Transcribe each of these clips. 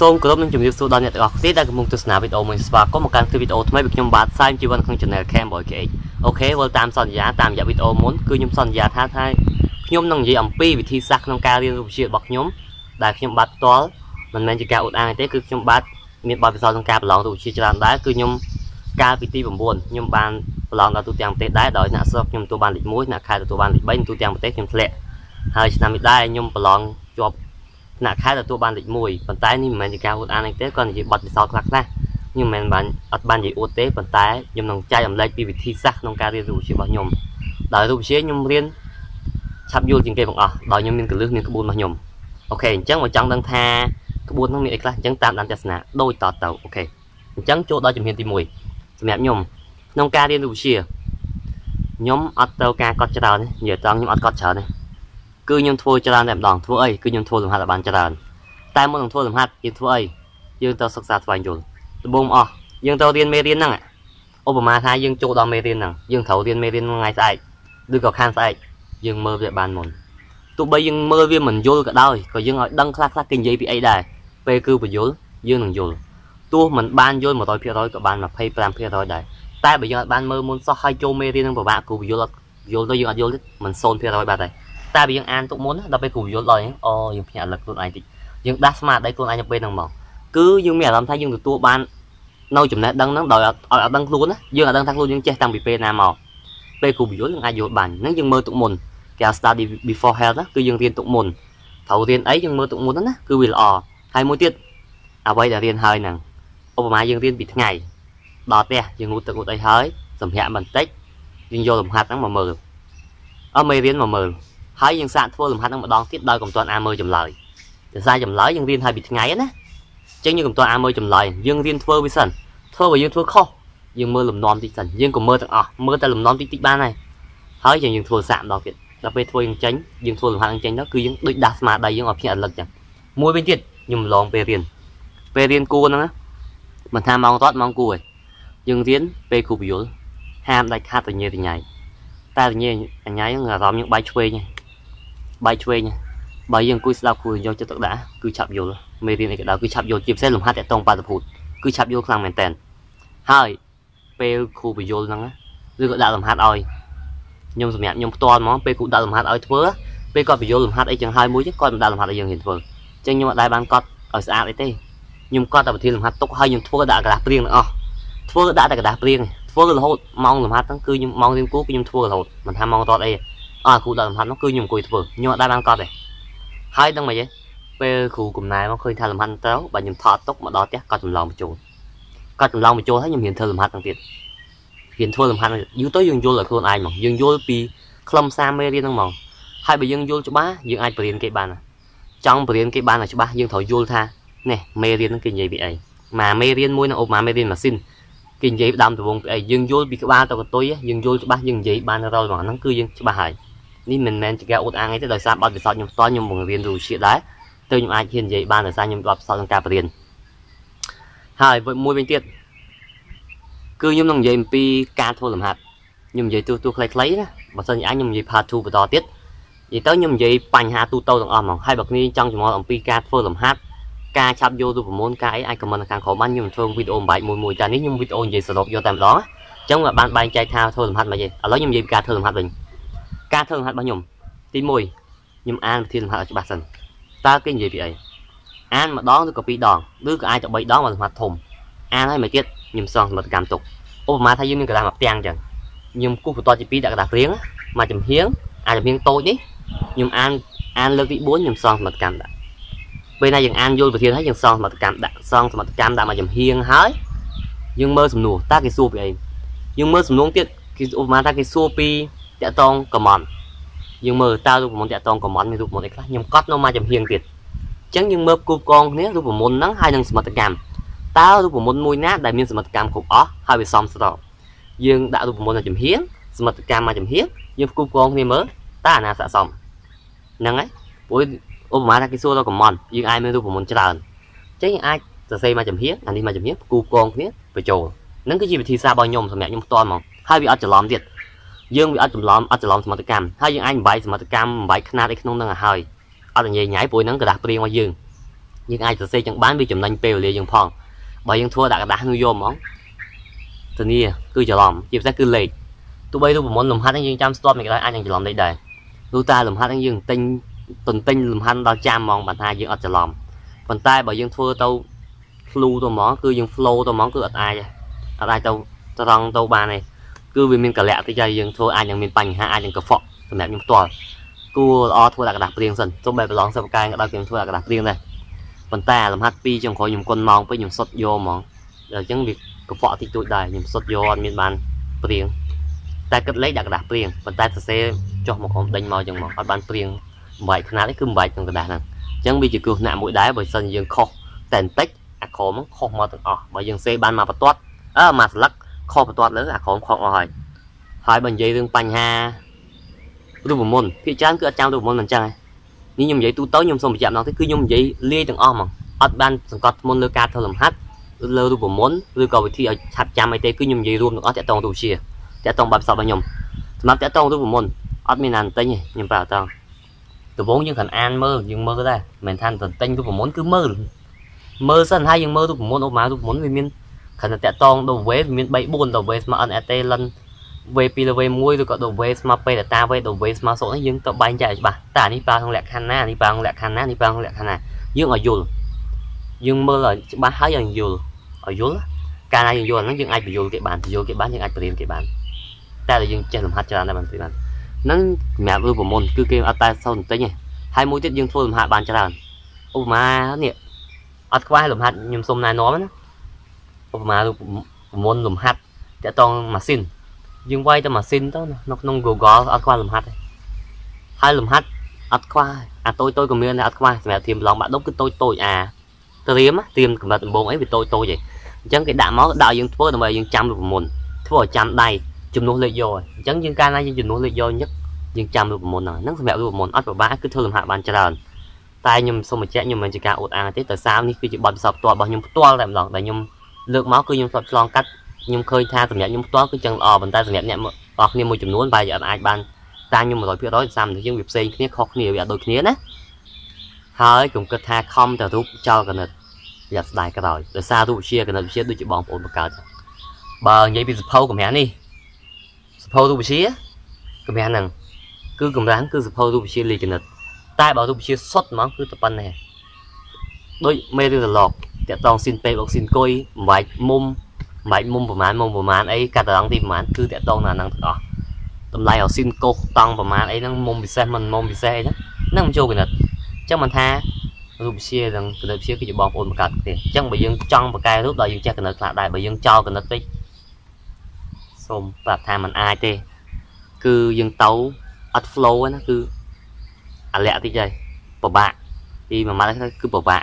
សូមគោរពនិងជំរាបសួរដល់អ្នកទាំងអស់គ្នាដែលកំពុងទស្សនាវីដេអូមួយស្វាគមន៍មកកាន់វីដេអូថ្មីពីខ្ញុំបាទសាយជីវិនក្នុង Channel Camboy KH អូខេវិលតាមសន្យាតាមរយៈវីដេអូមុនគឺខ្ញុំសន្យាថាថាខ្ញុំនឹងនិយាយអំពីវិធីសាស្ត្រក្នុងការរៀនរូបវិទ្យារបស់ខ្ញុំដែលខ្ញុំបាទផ្ទាល់មិនមែនជាការអួតអាងទេគឺខ្ញុំបាទមានបទពិសោធន៍ក្នុងការប្រឡងរូបវិទ្យាច្រើនដែរគឺខ្ញុំកាលពីទី9ខ្ញុំបានប្រឡងដល់ទូទាំងប្រទេសដែរដោយអ្នកស្រុកខ្ញុំទទួលបានលេខ1អ្នកខេត្តទទួលបានលេខ3ទូទាំងប្រទេសខ្ញុំធ្លាក់ហើយឆ្នាំនេះដែរខ្ញុំប្រឡងជាប់ ថ្នាក់ខេត្តទទួលបានលេខ1ប៉ុន្តែនេះមិនមែនជាការអួតអាងទេគាត់និយាយបទពិសោធន៍ខ្លះខ្លះខ្ញុំមិនមែនបានអត់បាននិយាយអួតទេប៉ុន្តែខ្ញុំនឹងចែករំលែកពីវិធីសាស្ត្រក្នុងការរៀនរូបវិទ្យារបស់ខ្ញុំដោយរូបវិទ្យាខ្ញុំរៀនឆាប់យល់ជាងគេបងអស់ដោយខ្ញុំមានកលឹះមានក្បួនរបស់ខ្ញុំអូខេអញ្ចឹងមកចង់ដឹងថាក្បួននោះមានអីខ្លះអញ្ចឹងតាមដានទស្សនាដូចតទៅអូខេអញ្ចឹងចូលដល់ជំហានទី1សម្រាប់ខ្ញុំក្នុងការរៀនរូបវិទ្យាខ្ញុំអត់ត្រូវការកត់ច្រើននិយាយត្រង់ខ្ញុំអត់កត់ច្រើនទេ គឺខ្ញុំធ្វើច្រើនតែម្ដងធ្វើអីគឺខ្ញុំធ្វើលំហាត់ឲ្យបានច្រើនតែមុននឹងធ្វើលំហាត់យើងធ្វើអីយើងត្រូវសិក្សាស្វែងយល់ដំបូងអស់យើងត្រូវរៀនមេរៀនហ្នឹងឧបមាថាយើងចូលដល់មេរៀនហ្នឹងយើងត្រូវរៀនមេរៀនថ្ងៃស្អែកឬក៏ខានស្អែកយើងមើលវាបានមុនទោះបីយើងមើលវាមិនយល់ក៏ដោយក៏យើងឲ្យដឹងខ្លះខ្លះគេនិយាយពីអីដែរពេលគឺបញ្យល់យើងនឹងយល់ទោះមិនបានយល់100%ក៏បាន25%ដែរតែបើយើងអត់បានមើលមុនសោះឲ្យចូលមេរៀននឹងពិបាកគ្រូបញ្យល់អត់យល់ទៅយើងអត់យល់ទេមិន0%បាត់ហើយ តែបើយើងអានទុកមុនដល់ពេលគ្រូយល់ដល់អូយើងភ្ញាក់រលឹកខ្លួនឯងតិចយើងដាស់ស្មារតីខ្លួនឯងទៅពេលហ្នឹងមកគឺយើងមានអារម្មណ៍ថាយើងទទួលបាននៅចំណេះដឹងហ្នឹងដោយឲ្យអត់ដឹងខ្លួនណាយើងអត់ដឹងថាខ្លួនយើងចេះតាំងពីពេលណាមកពេលគ្រូយល់យើងអាចយល់បានហ្នឹងយើងមើលទុកមុនគេហៅ study before health ណាគឺយើងរៀនទុកមុនត្រូវរៀនអីយើងមើលទុកមុនណាគឺវាល្អហើយមួយទៀតអ្វីដែលរៀនហើយហ្នឹងឧបមាយើងរៀនពីថ្ងៃដល់ផ្ទះយើងងូតទឹកងូតអីហើយសម្ភារបន្តិចយើងយកលំហាត់ហ្នឹងមកមើលអត់មេរៀនមកមើល ហើយយើងសាកធ្វើលំហាត់នឹងម្ដងទៀតដោយកំទាន់អាមើលចម្លើយដោយសារចម្លើយយើងរៀនហើយពីថ្ងៃណាអញ្ចឹងយើងកំទាន់អាមើលចម្លើយយើងរៀនធ្វើវាសិនធ្វើបើយើងធ្វើខុសយើងមើលលំនាំតិចសិនយើងក៏មើលទាំងអស់មើលតែលំនាំតិចតិចបានហើយហើយយើងយើងធ្វើសាកម្ដងទៀតដល់ពេលធ្វើយើងចេញយើងធ្វើលំហាត់នឹងចេញទៅគឺយើងដូចដាស់ស្មារតីយើងឲ្យភ្ញាក់រលឹកចឹងមួយវិញទៀតខ្ញុំឡងពេលរៀនពេលរៀនគួរហ្នឹងមិនថាម៉ោងតតម៉ោងគួរឯងយើងរៀនពេលគ្រូបញ្យលហាមដាច់ខាតតញេតញ៉ៃតែតញេអញ៉ៃហ្នឹងអារម្មណ៍យើងបែកឆ្វេង បែកឆ្វេងបើយើងអង្គុយស្ដាប់គ្រូយកចិត្តទុកដាក់គឺឆាប់យល់មេរៀនអីក៏ដោយគឺឆាប់យល់ជាពិសេសលំហាត់តាក់ទងបាតុភូតគឺឆាប់យល់ខ្លាំងមែនតើហើយពេលគ្រូបញ្យលហ្នឹងឬក៏ដាក់លំហាត់ឲ្យខ្ញុំសម្រាប់ខ្ញុំផ្ទាល់ហ្មងពេលគ្រូដាក់លំហាត់ឲ្យធ្វើពេលគាត់បញ្យលលំហាត់អីចឹងហើយមួយទៀតគាត់មិនដាក់លំហាត់ឲ្យយើងហ៊ានធ្វើអញ្ចឹងខ្ញុំអត់ដែលបានកត់ឲ្យស្អាតអីទេខ្ញុំគាត់តែប្រធានលំហាត់ទុកឲ្យខ្ញុំធ្វើដាក់กระดาษព្រៀងទាំងអស់ធ្វើដាក់តែกระดาษព្រៀងធ្វើរហូតម៉ោងលំហាត់ហ្នឹងគឺខ្ញុំម៉ោងរៀនគូខ្ញុំធ្វើរហូតមិនថាម៉ោងតតអី អត់គ្រូដាក់លំហាត់នោះគឺខ្ញុំអង្គុយធ្វើខ្ញុំអត់ដែលបានកត់ទេហើយដឹងមិនទេពេលគ្រូកំណែមកឃើញថាលំហាត់ត្រូវបើខ្ញុំថតទុកមកដល់ផ្ទះកត់ចម្លងបញ្ចូលកត់ចម្លងបញ្ចូលហើយខ្ញុំរៀនធ្វើលំហាត់ទាំងទៀតរៀនធ្វើលំហាត់យូរទៅយើងយល់ឲ្យខ្លួនឯងមកយើងយល់ពីខ្លឹមសារមេរៀនហ្នឹងមកហើយបើយើងយល់ច្បាស់យើងអាចបរៀនគេបានចង់បរៀនគេបានឲ្យច្បាស់យើងត្រូវយល់ថានេះមេរៀនហ្នឹងគេនិយាយពីអីមកមេរៀនមួយនឹងអូម៉ាមេរៀនម៉ាស៊ីនគេនិយាយដើមដំវងពីអីយើងយល់ពីក្បាលទៅកតុយយើងយល់ច្បាស់យើងនិយាយបានរាល់ហ្មងហ្នឹងគឺយើងច្បាស់ហើយ នេះមិនមែនជាការអួតអាងអីទេដោយសារបទពិសោធន៍ខ្ញុំផ្ទាល់ខ្ញុំបង្រៀនរូបជាដែរទៅខ្ញុំអាចហ៊ាននិយាយបានដោយសារខ្ញុំបទពិសោធន៍ក្នុងការបរៀនហើយមួយវិញទៀតគឺខ្ញុំនឹងនិយាយអំពីការធ្វើលំហាត់ខ្ញុំនិយាយទូទូខ្លីៗណាបើសិនជាអញខ្ញុំនិយាយ part 2បន្តទៀតនិយាយទៅខ្ញុំនិយាយបញ្ហាទូទៅទាំងអស់ហ្មងហើយបើគ្នាចង់ចម្លងអំពីការធ្វើលំហាត់ការឆាប់យករូបមន្តការអីអាចខមមិនខាងក្រោមបានខ្ញុំធ្វើវីដេអូបំបែកមួយមួយតែនេះខ្ញុំវីដេអូនិយាយសរុបយកតែម្ដងអញ្ចឹងបានបែងចែកថាធ្វើលំហាត់មិនទេឥឡូវខ្ញុំនិយាយពីការធ្វើលំហាត់វិញ ការធ្វើលំហាត់របស់ខ្ញុំទី1ខ្ញុំអានវិធីលំហាត់ឲ្យច្បាស់សិនតើគេនិយាយពីអីអានម្ដងឬក៏ពីរដងឬក៏អាចទៅ3ដងមកលំហាត់ធំអានហើយមួយទៀតខ្ញុំសងសមត្ថកម្មទុកឧបមាថាយើងមានកដាស់មួយផ្ទាំងអញ្ចឹងខ្ញុំគូសបន្តទី2ដាក់កដាស់ព្រៀងមកចំហៀងអាចចំហៀងតូចនេះខ្ញុំអានអានលើកទី4ខ្ញុំសងសមត្ថកម្មដាក់ពេលណាយើងអានយល់ប្រធានហើយយើងសងសមត្ថកម្មដាក់សងសមត្ថកម្មដាក់មកចំហៀងហើយយើងមើលសំណួរតើគេសួរពីអីយើងមើលសំណួរទៀតគេឧបមាថាគេសួរពី តាក់តងកំមន់យើងមើលតើរូបមន្តតាក់តងកំមន់មានរូបមន្តអីខ្លះខ្ញុំកត់នៅមកចំហៀងទៀតអញ្ចឹងយើងមើលគូកងគ្នារូបមន្តហ្នឹងហើយនឹងសមត្ថកម្មតើរូបមន្តមួយណាដែលមានសមត្ថកម្មគ្រប់អស់ហើយវាសមស្របយើងដាក់រូបមន្តនៅចំហៀងសមត្ថកម្មមកចំហៀងយើងគូកងគ្នាមើលតើអាណាស័ក្តិសមហ្នឹងហើយព្រោះឧបមាថាគេសួរដល់កំមន់យើងអាចមានរូបមន្តច្រើនអញ្ចឹងយើងអាចសរសេរមកចំហៀងអានេះមកចំហៀងគូកងគ្នាបញ្ចូលហ្នឹងគឺជាវិធីសាស្ត្ររបស់ខ្ញុំសម្រាប់ខ្ញុំផ្ទាល់ហ្មងហើយវាអត់ច្រឡំទៀត យើងវាអត់ច្រឡំអត់ច្រឡំសមត្ថកម្មហើយយើងអាចបំបីសមត្ថកម្មបំបីຂະຫນាតអីក្នុងហ្នឹងឲ្យហើយអត់និយាយញ៉ៃព្រោះហ្នឹងกระดาษព្រៀងរបស់យើង យើងអាចសរសេរចឹងបានវាចំណេញពេលវេលាយើងផងបើយើងធ្វើដាក់กระดาษនោះយកហ្មងធានាគឺច្រឡំជាពិសេសគឺលេខទោះបីរូបមន្តលំហាត់យើងចាំស្ទាប់មិនក៏ដោយអាចនឹងច្រឡំលេខដែរទោះតែលំហាត់យើងទិញទន្ទិញលំហាត់ដល់ចាំហ្មងបើថាយើងអត់ច្រឡំប៉ុន្តែបើយើងធ្វើទៅ flu ទៅហ្មងគឺយើង flow ទៅហ្មងគឺអត់អាចអត់អាចទៅត្រង់ទៅបានទេ គឺវាមានកលៈតិចហើយយើងធ្វើអាចនឹងមានបញ្ហាអាចនឹងកខ្វក់សម្រាប់ខ្ញុំផ្ទាល់គួរល្អធ្វើដាក់กระดาษព្រៀងសិនទោះបីប្រឡងសិបកាយក៏ដោយខ្ញុំធ្វើដាក់กระดาษព្រៀងដែរប៉ុន្តែលំហាត់ពីរចុងក្រោយខ្ញុំគុនម៉ោងពេកខ្ញុំសុតយកហ្មងដល់អញ្ចឹងវាកខ្វក់តិចតួចដែរខ្ញុំសុតយកអត់មានបានព្រៀងតែគិតលេខដាក់กระดาษព្រៀងប៉ុន្តែសរសេរចុះមកក្រុមដេញមកចឹងមកអត់បានព្រៀងបំបែកຂະຫນាតនេះគឺបំបែកក្នុងกระดาษហ្នឹងអញ្ចឹងវាជាគ្រោះថ្នាក់មួយដែរបើសិនយើងខុសតែបន្តិចអាក្រមខុសមកទាំងអស់បើយើងសេបានមកបន្ទាត់អឺមកស្លឹក ខុសបន្ទាត់លើអាក្រមខុសអស់ហើយហើយបើនិយាយរឿងបញ្ហារូបមន្តភាគច្រើនគឺអត់ចាំរូបមន្តមិនចឹងឯងនេះខ្ញុំនិយាយទូទៅខ្ញុំសូមបញ្ជាក់ម្ដងទៀតគឺខ្ញុំនិយាយលាយទាំងអស់ហ្មងអត់បានសង្កត់ធ្ងន់លើការធ្វើលំហាត់លើរូបមន្តឬក៏វិធីឲ្យឆាប់ចាំអីទេគឺខ្ញុំនិយាយរួមទាំងអស់តាក់ទងរូបជាតាក់ទងបែបសពរបស់ខ្ញុំសម្រាប់តាក់ទងរូបមន្តអត់មានណានទិញទេខ្ញុំប្រាប់តើដំបូងយើងគ្រាន់អានមើលយើងមើលដែរមិនថាទិញរូបមន្តគឺមើលមើលសិនហើយយើងមើលរូបមន្តអូម៉ារូបមន្តវាមាន គ្រាន់តែតាក់ទងដល់ wave មាន3 4ដល់ wave ស្មើ NAT លិន wave 2 wave 1ឬក៏ដល់ wave ស្មើ data wave ដល់ wave ស្មើ0នេះយើងទៅបែងចែកច្បាស់តើនេះប្រើក្នុងលក្ខខណ្ឌណានេះប្រើក្នុងលក្ខខណ្ឌណានេះប្រើក្នុងលក្ខខណ្ឌណាយើងឲ្យយល់យើងមើលឲ្យច្បាស់ហើយឲ្យយល់ឲ្យយល់កាលណាយើងយល់ហ្នឹងយើងអាចបញ្យល់គេបានបញ្យល់គេបានយើងអាចបរៀនគេបានតែតែយើងចេះលំហាត់ច្រើនដែរបានបានហ្នឹងសម្រាប់រូបមន្តគឺគេអត់តែសូវបន្តិចទេហើយមួយទៀតយើងធ្វើលំហាត់បានច្រើនឧបមានេះអត់ខ្វះលំហាត់ខ្ញុំសុំណែនាំណា ឧបមារូបមន្តលំហាត់តកតងម៉ាស៊ីនយើងវាយទៅម៉ាស៊ីនទៅនៅក្នុង Google អត់ខ្វះលំហាត់ទេហើយលំហាត់អត់ខ្វះអាតូចតូចក៏មានដែរអត់ខ្វះសម្រាប់ធៀមឡងបាក់ដុំគឺតូចតូចអាត្រៀមត្រៀមកម្រិតដំបងអីវាតូចតូចឯងអញ្ចឹងគេដាក់មកដាក់យើងធ្វើដើម្បីយើងចាំរូបមន្តធ្វើឲ្យចាំដៃជំនួសលេខយកអញ្ចឹងយើងកាលណាយើងជំនួសលេខយកញឹកយើងចាំរូបមន្តហ្នឹងសម្រាប់រូបមន្តអត់ពិបាកគឺធ្វើលំហាត់បានច្រើនតែខ្ញុំសូមបញ្ជាក់ខ្ញុំមិនជាការអួតអាងទេតែសារនេះគឺជាបទពិសោធន៍ផ្ទាល់របស់ខ្ញុំផ្ទាល់តែម្ដងដែលខ្ញុំ លើកមកគឺខ្ញុំស្បឆ្លងកាត់ខ្ញុំឃើញថាសម្រាប់ខ្ញុំផ្ទាល់គឺចឹងល្អប៉ុន្តែសម្រាប់អ្នកអស់គ្នាមួយចំនួនបែរជាអត់អាចបានតាមខ្ញុំ100%តាមនេះយើងវាផ្សេងគ្នាខុសគ្នាវាអត់ដូចគ្នាណាហើយកុំគិតថាខំតែរូបចោលកណិតយ៉ាស្ដាយក្រោយដោយសាររូបវិទ្យាកណិតវិទ្យាដូចជាបងប្អូនបង្កើតបើនិយាយពីសភៅកម្រាស់នេះសភៅរូបវិទ្យាកម្រាស់ហ្នឹងគឺកម្រាស់គឺសភៅរូបវិទ្យាលីកណិតតែបើរូបវិទ្យាសុទ្ធហ្មងគឺតែប៉ុណ្ណេះដូចមេរៀនត្រឡប់ តាក់តងស៊ីនពេបអុកស៊ីនគុយបំបែកមុំបំបែកមុំប្រហែលមុំប្រហែលអីកាត់តរងទីប្រហែលគឺតាក់តងនៅហ្នឹងទាំងអស់តម្លៃអុកស៊ីនកុសតង់ប្រហែលអីហ្នឹងមុំពិសេសមិនមុំពិសេសអីហ្នឹងហ្នឹងមិនចូលគណិតអញ្ចឹងមិនថារូបវិទ្យានិងគណិតវិទ្យាគឺជាបងប្អូនបង្កើតគ្នាអញ្ចឹងបើយើងចង់បង្កែរូបដល់យើងចេះគណិតខ្លះដែរបើយើងចោលគណិតពេកសូមប្រាប់ថាมันអាចទេ គឺយើងទៅអត់ flow ណាគឺអាលាក់តិចហើយពិបាកពីមួយម៉ាត់គឺពិបាក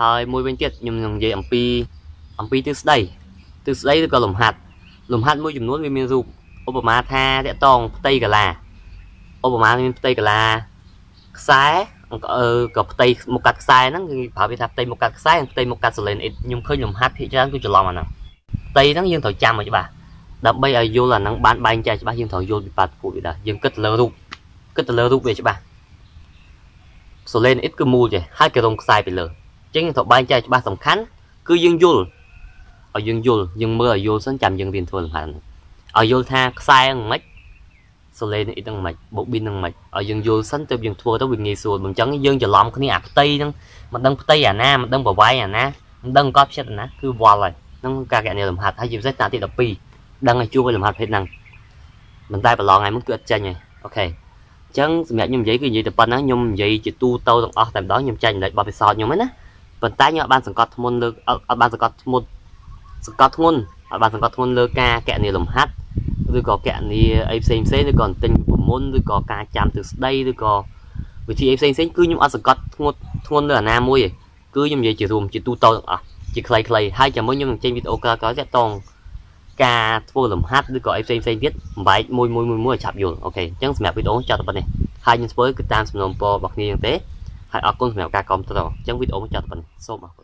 ហើយមួយវិញទៀតខ្ញុំនឹងនិយាយអំពីអំពីទិសស្ដីទិសស្ដីឬក៏លំហាត់លំហាត់មួយចំនួនវាមានរូបឧបមាថាតកតងផ្ទៃកាឡាឧបមាមានផ្ទៃកាឡាខ្សែក៏ផ្ទៃមុខកាត់ខ្សែហ្នឹងគឺប្រើវាថាផ្ទៃមុខកាត់ខ្សែនិងផ្ទៃមុខកាត់សលេនខ្ញុំឃើញលំហាត់ភាគច្រើនគឺច្រឡំអាហ្នឹងផ្ទៃហ្នឹងយើងត្រូវចាំឲ្យច្បាស់ដើម្បីឲ្យយល់អាហ្នឹងបានបែងចែកច្បាស់យើងត្រូវយល់ពីបាត់ពួកវាដែរយើងគិតទៅលើរូបគិតទៅលើរូបវាច្បាស់សូលេនអ៊ីតគឺមូលចេះហើយគេរងខ្សែពីលើអញ្ចឹងត្រូវបែងចែកច្បាស់សំខាន់គឺយើងយល់ឲ្យយើងយល់យើងមើលឲ្យយល់សិនចាំយើងរៀនធ្វើលំហាត់ឲ្យយល់ថាខ្សែហ្នឹងមិនសូលេនអ៊ីតហ្នឹងមិនបូប៊ីនហ្នឹងមិនឲ្យយើងយល់សិនទើបយើងធ្វើទៅវាងាយស្រួលមិនអញ្ចឹងយើងច្រឡំគ្នាអាផ្ទៃហ្នឹងមិនដឹងផ្ទៃអាណាមិនដឹងប្រវាយអាណាមិនដឹងកត់ផ្ចិតអាណាគឺវល់ហើយហ្នឹងការកណនីលំហាត់ហើយជាពិសេសតាទី12ដឹងឲ្យជួបឲ្យលំហាត់ភេទហ្នឹងមិនតែប្រឡងថ្ងៃមុនគឺអត់ចាញ់ទេអូខេចឹងសម្រាប់ខ្ញុំនិយាយគឺនិយាយតែប៉ុណ្ណឹងខ្ញុំនិយាយជាទូទៅទាំងអស់តែម្ដងខ្ញុំចាញ់ចំណុចបបិសោតខ្ញុំហ្នឹងណា ប៉ុន្តែខ្ញុំអត់បានសង្កត់ធ្ងន់លើអត់បានសង្កត់ធ្ងន់សង្កត់ធ្ងន់អត់បានសង្កត់ធ្ងន់លើការកណនីលំហាត់ឬក៏កណនីអីផ្សេងផ្សេងឬក៏ទិញប្រមុនឬក៏ការចាំទិស្ដីឬក៏វិធីអីផ្សេងផ្សេងគឺខ្ញុំអត់សង្កត់ធ្ងន់ធ្ងន់លើអាណាមួយទេគឺខ្ញុំនិយាយជារួមជាទូទៅទាំងអស់ជាខ្លីៗហើយចាំមុនខ្ញុំនឹងចេញវីដេអូក្រោយៗតាក់ទងការធ្វើលំហាត់ឬក៏អីផ្សេងផ្សេងទៀតបំបែកមួយមួយមួយមួយឲ្យឆាប់យល់អូខេអញ្ចឹងសម្រាប់វីដេអូចប់តែប៉ុណ្្នេះហើយខ្ញុំធ្វើគឺតាមសំណូមពររបស់គ្នាអញ្ចឹងទេ ហើយអរគុណសម្រាប់ការគាំទ្រអញ្ចឹងវីដេអូចប់តែប៉ុណ្្នេះសូមអរគុណ